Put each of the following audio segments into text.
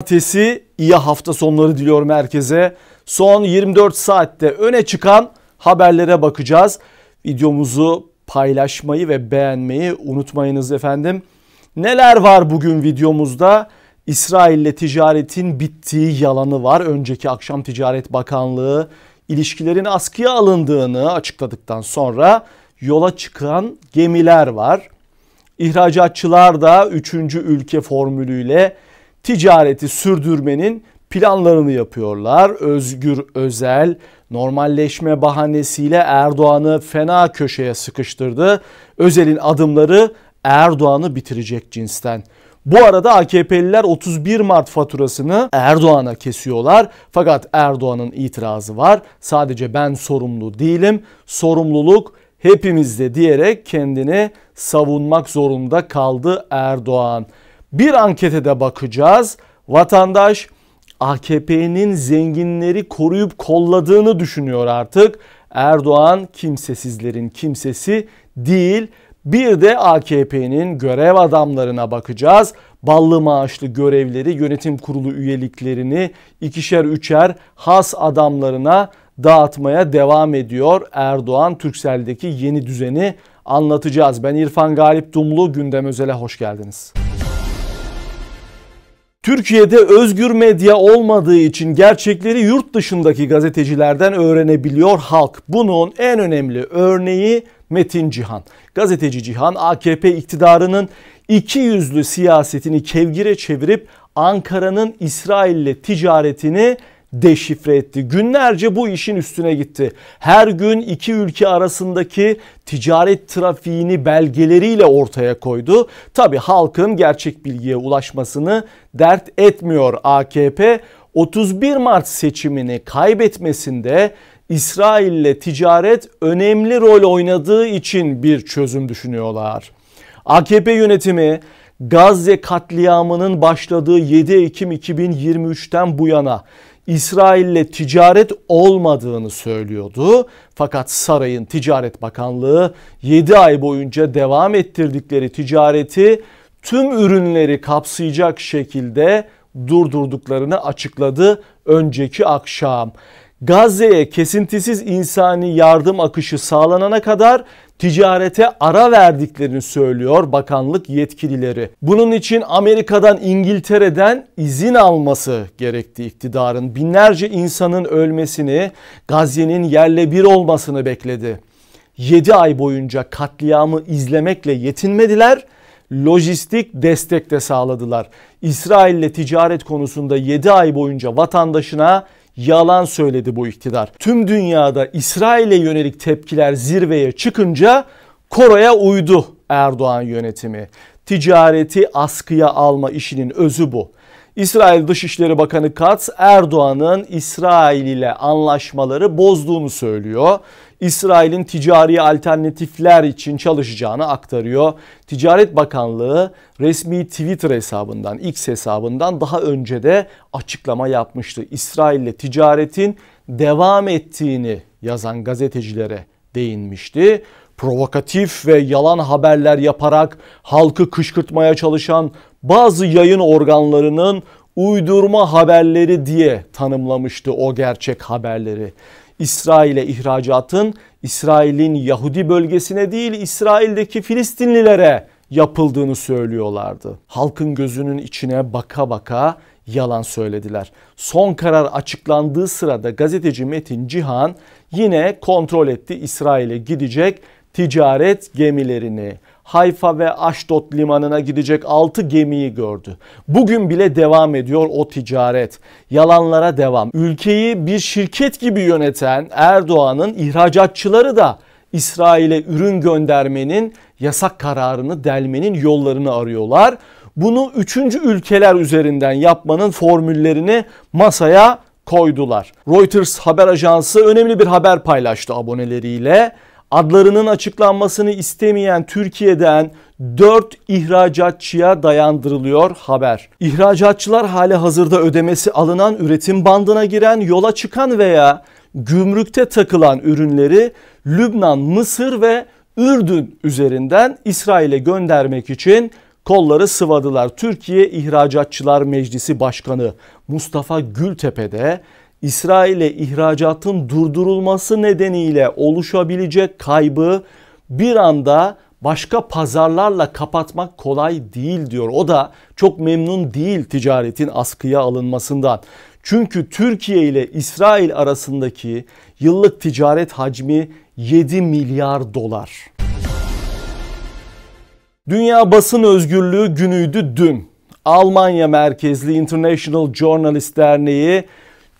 Cumartesi iyi hafta sonları diliyorum herkese. Son 24 saatte öne çıkan haberlere bakacağız. Videomuzu paylaşmayı ve beğenmeyi unutmayınız efendim. Neler var bugün videomuzda? İsrail ile ticaretin bittiği yalanı var. Önceki akşam Ticaret Bakanlığı ilişkilerin askıya alındığını açıkladıktan sonra yola çıkan gemiler var. İhracatçılar da 3. ülke formülüyle ticareti sürdürmenin planlarını yapıyorlar. Özgür Özel normalleşme bahanesiyle Erdoğan'ı fena köşeye sıkıştırdı. Özel'in adımları Erdoğan'ı bitirecek cinsten. Bu arada AKP'liler 31 Mart faturasını Erdoğan'a kesiyorlar. Fakat Erdoğan'ın itirazı var. Sadece ben sorumlu değilim. Sorumluluk hepimizde diyerek kendini savunmak zorunda kaldı Erdoğan. Bir ankete de bakacağız. Vatandaş AKP'nin zenginleri koruyup kolladığını düşünüyor artık. Erdoğan kimsesizlerin kimsesi değil. Bir de AKP'nin görev adamlarına bakacağız. Ballı maaşlı görevleri, yönetim kurulu üyeliklerini ikişer üçer has adamlarına dağıtmaya devam ediyor. Erdoğan Türksel'deki yeni düzeni anlatacağız. Ben İrfan Galip Dumlu, Gündem Özel'e hoş geldiniz. Türkiye'de özgür medya olmadığı için gerçekleri yurt dışındaki gazetecilerden öğrenebiliyor halk. Bunun en önemli örneği Metin Cihan. Gazeteci Cihan AKP iktidarının iki yüzlü siyasetini kevgire çevirip Ankara'nın İsrail'le ticaretini deşifre etti. Günlerce bu işin üstüne gitti. Her gün iki ülke arasındaki ticaret trafiğini belgeleriyle ortaya koydu. Tabi halkın gerçek bilgiye ulaşmasını dert etmiyor AKP. 31 Mart seçimini kaybetmesinde İsrail ile ticaret önemli rol oynadığı için bir çözüm düşünüyorlar. AKP yönetimi Gazze katliamının başladığı 7 Ekim 2023'ten bu yana İsrail ile ticaret olmadığını söylüyordu. Fakat sarayın Ticaret Bakanlığı 7 ay boyunca devam ettirdikleri ticareti tüm ürünleri kapsayacak şekilde durdurduklarını açıkladı önceki akşam. Gazze'ye kesintisiz insani yardım akışı sağlanana kadar ticarete ara verdiklerini söylüyor bakanlık yetkilileri. Bunun için Amerika'dan İngiltere'den izin alması gerekti iktidarın. Binlerce insanın ölmesini, Gazze'nin yerle bir olmasını bekledi. 7 ay boyunca katliamı izlemekle yetinmediler lojistik destek de sağladılar. İsrail ile ticaret konusunda 7 ay boyunca vatandaşına yalan söyledi bu iktidar. Tüm dünyada İsrail'e yönelik tepkiler zirveye çıkınca Kore'ye uydu Erdoğan yönetimi. Ticareti askıya alma işinin özü bu. İsrail Dışişleri Bakanı Katz Erdoğan'ın İsrail ile anlaşmaları bozduğunu söylüyor. İsrail'in ticari alternatifler için çalışacağını aktarıyor. Ticaret Bakanlığı resmi Twitter hesabından, X hesabından daha önce de açıklama yapmıştı. İsrail ile ticaretin devam ettiğini yazan gazetecilere değinmişti provokatif ve yalan haberler yaparak halkı kışkırtmaya çalışan bazı yayın organlarının uydurma haberleri diye tanımlamıştı o gerçek haberleri. İsrail'e ihracatın İsrail'in Yahudi bölgesine değil İsrail'deki Filistinlilere yapıldığını söylüyorlardı. Halkın gözünün içine baka baka yalan söylediler. Son karar açıklandığı sırada gazeteci Metin Cihan yine kontrol etti İsrail'e gidecek ticaret gemilerini. Hayfa ve Aşdod limanına gidecek 6 gemiyi gördü. Bugün bile devam ediyor o ticaret. Yalanlara devam. Ülkeyi bir şirket gibi yöneten Erdoğan'ın ihracatçıları da İsrail'e ürün göndermenin yasak kararını delmenin yollarını arıyorlar. Bunu üçüncü ülkeler üzerinden yapmanın formüllerini masaya koydular. Reuters haber ajansı önemli bir haber paylaştı aboneleriyle adlarının açıklanmasını istemeyen Türkiye'den 4 ihracatçıya dayandırılıyor haber. İhracatçılar hali hazırda ödemesi alınan üretim bandına giren, yola çıkan veya gümrükte takılan ürünleri Lübnan, Mısır ve Ürdün üzerinden İsrail'e göndermek için kolları sıvadılar. Türkiye İhracatçılar Meclisi Başkanı Mustafa Gültepe'de İsrail'e ihracatın durdurulması nedeniyle oluşabilecek kaybı bir anda başka pazarlarla kapatmak kolay değil diyor. O da çok memnun değil ticaretin askıya alınmasından. Çünkü Türkiye ile İsrail arasındaki yıllık ticaret hacmi 7 milyar dolar. Dünya Basın Özgürlüğü günüydü dün. Almanya merkezli International Journalist Derneği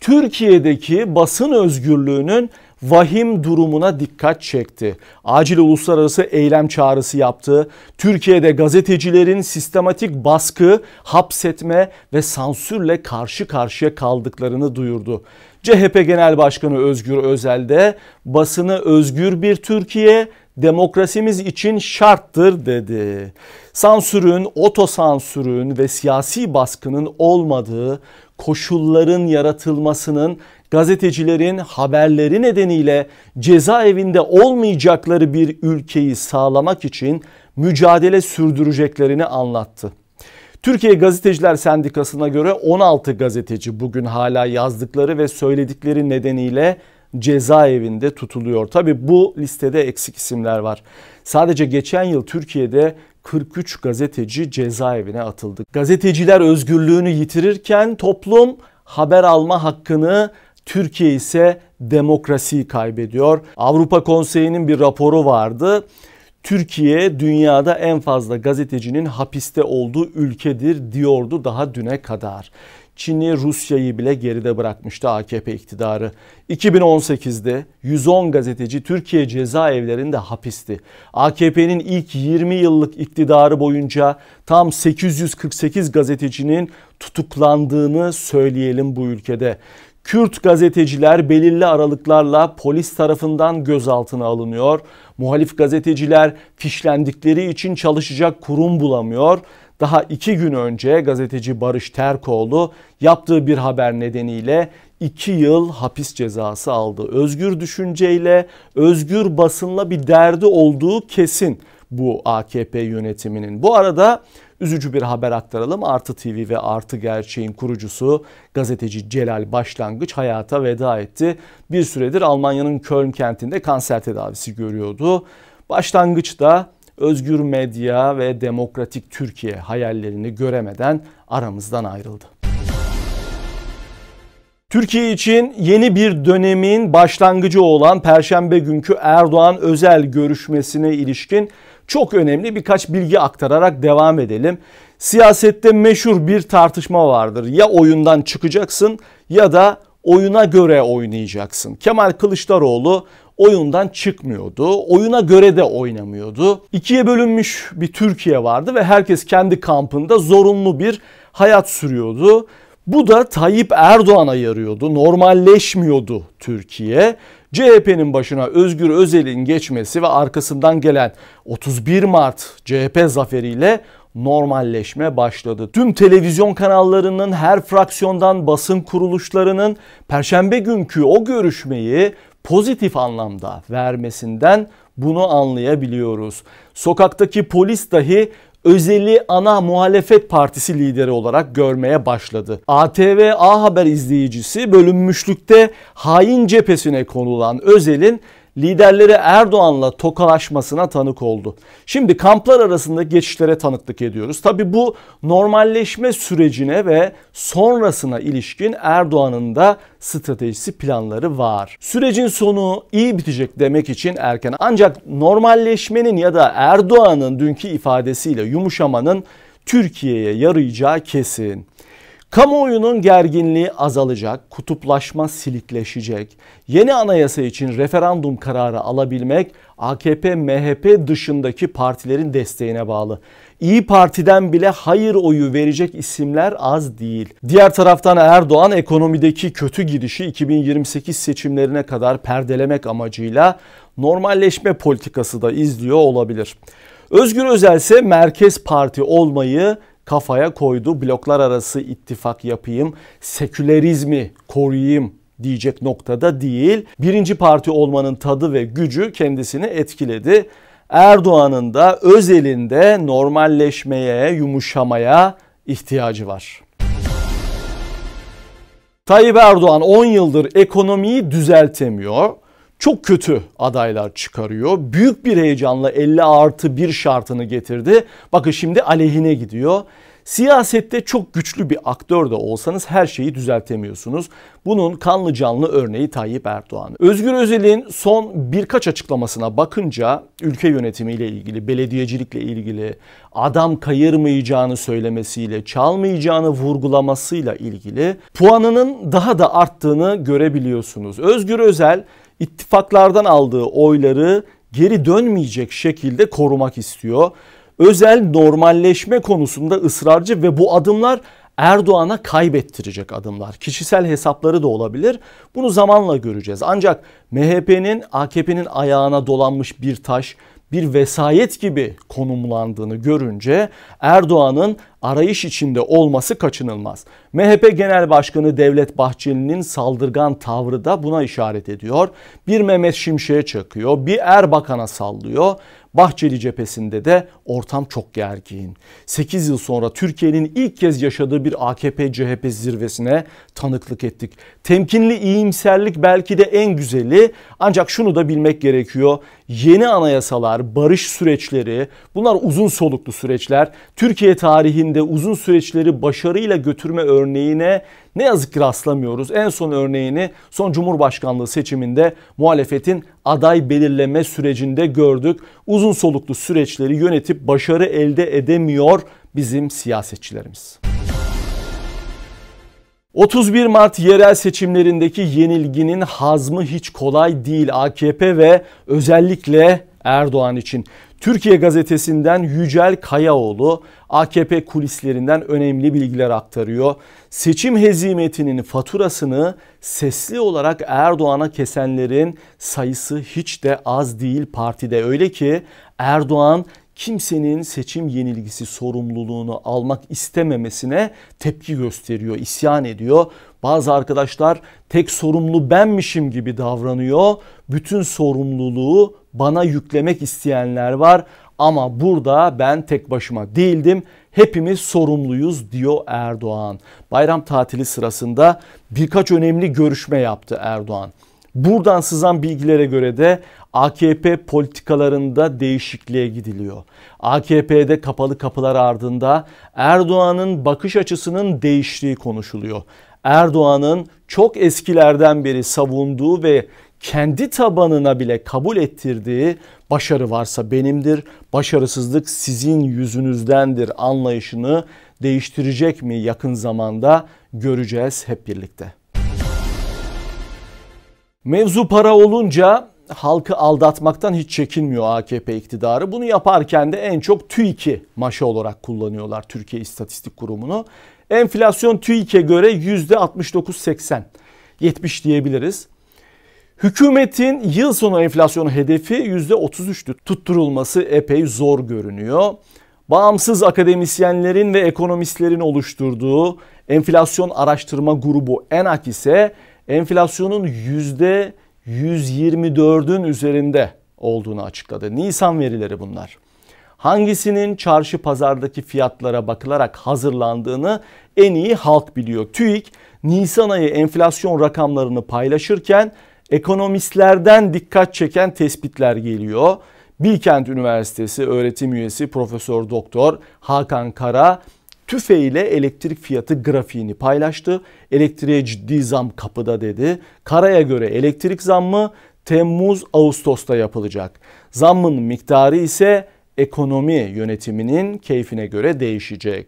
Türkiye'deki basın özgürlüğünün vahim durumuna dikkat çekti. Acil uluslararası eylem çağrısı yaptı. Türkiye'de gazetecilerin sistematik baskı, hapsetme ve sansürle karşı karşıya kaldıklarını duyurdu. CHP Genel Başkanı Özgür Özel de basını özgür bir Türkiye, demokrasimiz için şarttır dedi. Sansürün, otosansürün ve siyasi baskının olmadığı koşulların yaratılmasının gazetecilerin haberleri nedeniyle cezaevinde olmayacakları bir ülkeyi sağlamak için mücadele sürdüreceklerini anlattı. Türkiye Gazeteciler Sendikası'na göre 16 gazeteci bugün hala yazdıkları ve söyledikleri nedeniyle cezaevinde tutuluyor. Tabi bu listede eksik isimler var. Sadece geçen yıl Türkiye'de 43 gazeteci cezaevine atıldı. Gazeteciler özgürlüğünü yitirirken toplum haber alma hakkını Türkiye ise demokrasiyi kaybediyor. Avrupa Konseyi'nin bir raporu vardı. Türkiye dünyada en fazla gazetecinin hapiste olduğu ülkedir diyordu daha düne kadar. Çin'i Rusya'yı bile geride bırakmıştı AKP iktidarı. 2018'de 110 gazeteci Türkiye cezaevlerinde hapisti. AKP'nin ilk 20 yıllık iktidarı boyunca tam 848 gazetecinin tutuklandığını söyleyelim bu ülkede. Kürt gazeteciler belirli aralıklarla polis tarafından gözaltına alınıyor. Muhalif gazeteciler fişlendikleri için çalışacak kurum bulamıyor. Daha iki gün önce gazeteci Barış Terkoğlu yaptığı bir haber nedeniyle iki yıl hapis cezası aldı. Özgür düşünceyle, özgür basınla bir derdi olduğu kesin bu AKP yönetiminin. Bu arada üzücü bir haber aktaralım. Artı TV ve Artı Gerçeğin kurucusu gazeteci Celal Başlangıç hayata veda etti. Bir süredir Almanya'nın Köln kentinde kanser tedavisi görüyordu. Başlangıçta özgür medya ve demokratik Türkiye hayallerini göremeden aramızdan ayrıldı. Türkiye için yeni bir dönemin başlangıcı olan Perşembe günkü Erdoğan özel görüşmesine ilişkin çok önemli birkaç bilgi aktararak devam edelim. Siyasette meşhur bir tartışma vardır. Ya oyundan çıkacaksın ya da oyuna göre oynayacaksın. Kemal Kılıçdaroğlu oyundan çıkmıyordu. Oyuna göre de oynamıyordu. İkiye bölünmüş bir Türkiye vardı ve herkes kendi kampında zorunlu bir hayat sürüyordu. Bu da Tayyip Erdoğan'a yarıyordu. Normalleşmiyordu Türkiye. CHP'nin başına Özgür Özel'in geçmesi ve arkasından gelen 31 Mart CHP zaferiyle normalleşme başladı. Tüm televizyon kanallarının her fraksiyondan basın kuruluşlarının perşembe günkü o görüşmeyi pozitif anlamda vermesinden bunu anlayabiliyoruz. Sokaktaki polis dahi Özel'i ana muhalefet partisi lideri olarak görmeye başladı. ATV A Haber izleyicisi bölünmüşlükte hain cephesine konulan Özel'in liderleri Erdoğan'la tokalaşmasına tanık oldu. Şimdi kamplar arasında geçişlere tanıklık ediyoruz. Tabi bu normalleşme sürecine ve sonrasına ilişkin Erdoğan'ın da stratejisi planları var. Sürecin sonu iyi bitecek demek için erken ancak normalleşmenin ya da Erdoğan'ın dünkü ifadesiyle yumuşamanın Türkiye'ye yarayacağı kesin. Kamuoyunun gerginliği azalacak, kutuplaşma silikleşecek. Yeni anayasa için referandum kararı alabilmek AKP, MHP dışındaki partilerin desteğine bağlı. İyi Parti'den bile hayır oyu verecek isimler az değil. Diğer taraftan Erdoğan ekonomideki kötü gidişi 2028 seçimlerine kadar perdelemek amacıyla normalleşme politikası da izliyor olabilir. Özgür Özel ise merkez parti olmayı kafaya koydu. Bloklar arası ittifak yapayım, sekülerizmi koruyayım diyecek noktada değil. Birinci parti olmanın tadı ve gücü kendisini etkiledi. Erdoğan'ın da özelinde normalleşmeye, yumuşamaya ihtiyacı var. Tayyip Erdoğan 10 yıldır ekonomiyi düzeltemiyor. Çok kötü adaylar çıkarıyor. Büyük bir heyecanla 50 artı bir şartını getirdi. Bakın şimdi aleyhine gidiyor. Siyasette çok güçlü bir aktör de olsanız her şeyi düzeltemiyorsunuz. Bunun kanlı canlı örneği Tayyip Erdoğan. Özgür Özel'in son birkaç açıklamasına bakınca ülke yönetimiyle ilgili, belediyecilikle ilgili, adam kayırmayacağını söylemesiyle, çalmayacağını vurgulamasıyla ilgili puanının daha da arttığını görebiliyorsunuz. Özgür Özel ittifaklardan aldığı oyları geri dönmeyecek şekilde korumak istiyor özel normalleşme konusunda ısrarcı ve bu adımlar Erdoğan'a kaybettirecek adımlar. Kişisel hesapları da olabilir. Bunu zamanla göreceğiz. Ancak MHP'nin AKP'nin ayağına dolanmış bir taş, bir vesayet gibi konumlandığını görünce Erdoğan'ın arayış içinde olması kaçınılmaz. MHP Genel Başkanı Devlet Bahçeli'nin saldırgan tavrı da buna işaret ediyor. Bir Mehmet Şimşek'e çakıyor, bir Erbakan'a sallıyor. Bahçeli cephesinde de ortam çok gergin. 8 yıl sonra Türkiye'nin ilk kez yaşadığı bir AKP-CHP zirvesine tanıklık ettik. Temkinli iyimserlik belki de en güzeli ancak şunu da bilmek gerekiyor. Yeni anayasalar, barış süreçleri bunlar uzun soluklu süreçler. Türkiye tarihinde uzun süreçleri başarıyla götürme örneğine ne yazık ki rastlamıyoruz. En son örneğini son Cumhurbaşkanlığı seçiminde muhalefetin aday belirleme sürecinde gördük. Uzun soluklu süreçleri yönetip başarı elde edemiyor bizim siyasetçilerimiz. 31 Mart yerel seçimlerindeki yenilginin hazmı hiç kolay değil AKP ve özellikle Erdoğan için. Türkiye gazetesinden Yücel Kayaoğlu AKP kulislerinden önemli bilgiler aktarıyor. Seçim hezimetinin faturasını sesli olarak Erdoğan'a kesenlerin sayısı hiç de az değil partide. Öyle ki Erdoğan kimsenin seçim yenilgisi sorumluluğunu almak istememesine tepki gösteriyor, isyan ediyor. Bazı arkadaşlar tek sorumlu benmişim gibi davranıyor. Bütün sorumluluğu bana yüklemek isteyenler var ama burada ben tek başıma değildim. Hepimiz sorumluyuz diyor Erdoğan. Bayram tatili sırasında birkaç önemli görüşme yaptı Erdoğan. Buradan sızan bilgilere göre de AKP politikalarında değişikliğe gidiliyor. AKP'de kapalı kapılar ardında Erdoğan'ın bakış açısının değiştiği konuşuluyor. Erdoğan'ın çok eskilerden beri savunduğu ve kendi tabanına bile kabul ettirdiği başarı varsa benimdir, başarısızlık sizin yüzünüzdendir anlayışını değiştirecek mi yakın zamanda göreceğiz hep birlikte. Mevzu para olunca halkı aldatmaktan hiç çekinmiyor AKP iktidarı. Bunu yaparken de en çok TÜİK'i maşa olarak kullanıyorlar Türkiye İstatistik Kurumu'nu. Enflasyon TÜİK'e göre %69-80, 70 diyebiliriz. Hükümetin yıl sonu enflasyonu hedefi %33'tü. Tutturulması epey zor görünüyor. Bağımsız akademisyenlerin ve ekonomistlerin oluşturduğu enflasyon araştırma grubu ENAK ise enflasyonun %124'ün üzerinde olduğunu açıkladı. Nisan verileri bunlar. Hangisinin çarşı pazardaki fiyatlara bakılarak hazırlandığını en iyi halk biliyor. TÜİK Nisan ayı enflasyon rakamlarını paylaşırken ekonomistlerden dikkat çeken tespitler geliyor. Bilkent Üniversitesi öğretim üyesi Profesör Doktor Hakan Kara tüfe ile elektrik fiyatı grafiğini paylaştı. Elektriğe ciddi zam kapıda dedi. Karaya göre elektrik zammı Temmuz Ağustos'ta yapılacak. Zammın miktarı ise ekonomi yönetiminin keyfine göre değişecek.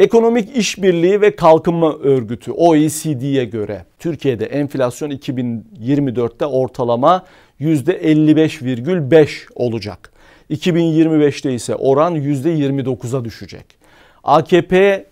Ekonomik İşbirliği ve Kalkınma Örgütü OECD'ye göre Türkiye'de enflasyon 2024'te ortalama %55,5 olacak. 2025'te ise oran %29'a düşecek. AKP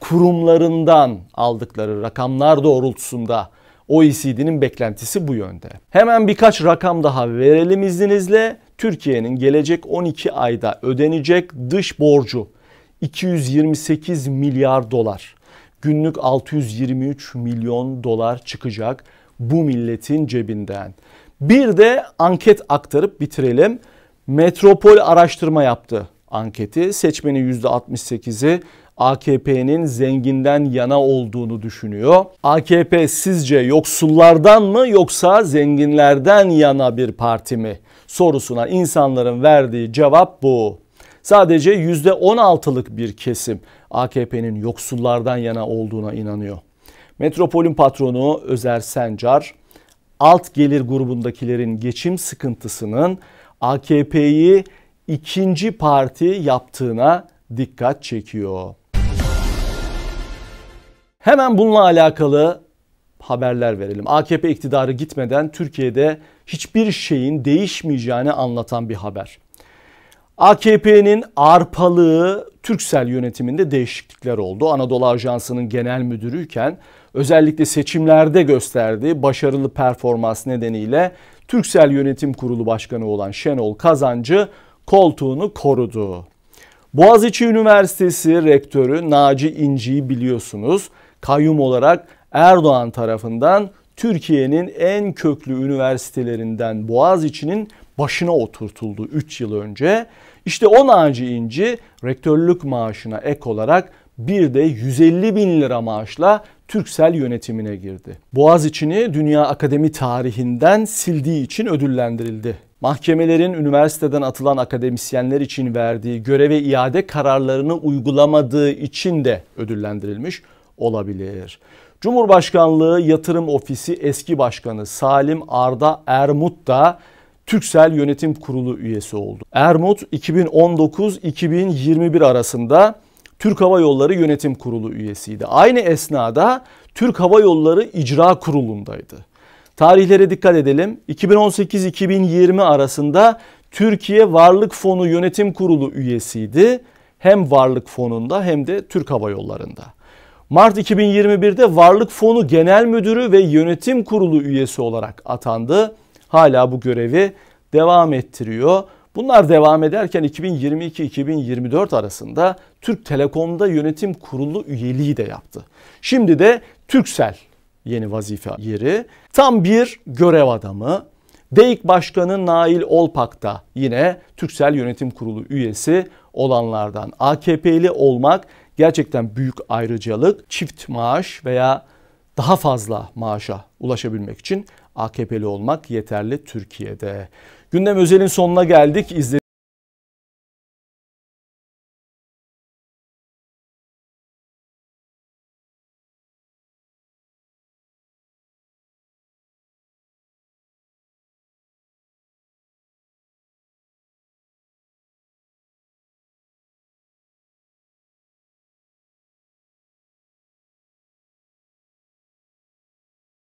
kurumlarından aldıkları rakamlar doğrultusunda OECD'nin beklentisi bu yönde. Hemen birkaç rakam daha verelim izninizle. Türkiye'nin gelecek 12 ayda ödenecek dış borcu 228 milyar dolar. Günlük 623 milyon dolar çıkacak bu milletin cebinden. Bir de anket aktarıp bitirelim. Metropol araştırma yaptı anketi. Seçmenin %68'i AKP'nin zenginden yana olduğunu düşünüyor. AKP sizce yoksullardan mı yoksa zenginlerden yana bir parti mi? Sorusuna insanların verdiği cevap bu. Sadece %16'lık bir kesim AKP'nin yoksullardan yana olduğuna inanıyor. Metropol'ün patronu Özer Sencar, alt gelir grubundakilerin geçim sıkıntısının AKP'yi ikinci parti yaptığına dikkat çekiyor. Hemen bununla alakalı haberler verelim. AKP iktidarı gitmeden Türkiye'de hiçbir şeyin değişmeyeceğini anlatan bir haber. AKP'nin arpalığı Türksel yönetiminde değişiklikler oldu. Anadolu Ajansı'nın genel müdürüyken özellikle seçimlerde gösterdiği başarılı performans nedeniyle Türksel Yönetim Kurulu Başkanı olan Şenol Kazancı koltuğunu korudu. Boğaziçi Üniversitesi rektörü Naci İnci'yi biliyorsunuz. Kayyum olarak Erdoğan tarafından Türkiye'nin en köklü üniversitelerinden Boğaziçi'nin başına oturtuldu 3 yıl önce. İşte o Naci İnci rektörlük maaşına ek olarak bir de 150 bin lira maaşla Türksel yönetimine girdi. Boğaziçi'ni dünya akademi tarihinden sildiği için ödüllendirildi. Mahkemelerin üniversiteden atılan akademisyenler için verdiği göreve iade kararlarını uygulamadığı için de ödüllendirilmiş olabilir. Cumhurbaşkanlığı Yatırım Ofisi eski başkanı Salim Arda Ermut da Türksel Yönetim Kurulu üyesi oldu. Ermut 2019-2021 arasında Türk Hava Yolları Yönetim Kurulu üyesiydi. Aynı esnada Türk Hava Yolları İcra Kurulu'ndaydı. Tarihlere dikkat edelim. 2018-2020 arasında Türkiye Varlık Fonu Yönetim Kurulu üyesiydi. Hem Varlık Fonu'nda hem de Türk Hava Yolları'nda. Mart 2021'de Varlık Fonu Genel Müdürü ve Yönetim Kurulu üyesi olarak atandı. Hala bu görevi devam ettiriyor. Bunlar devam ederken 2022-2024 arasında Türk Telekom'da yönetim kurulu üyeliği de yaptı. Şimdi de Türksel yeni vazife yeri. Tam bir görev adamı. DEİK Başkanı Nail Olpak da yine Türksel Yönetim Kurulu üyesi olanlardan. AKP'li olmak gerçekten büyük ayrıcalık. Çift maaş veya daha fazla maaşa ulaşabilmek için AKP'li olmak yeterli Türkiye'de. Gündem özelin sonuna geldik. İzlediğiniz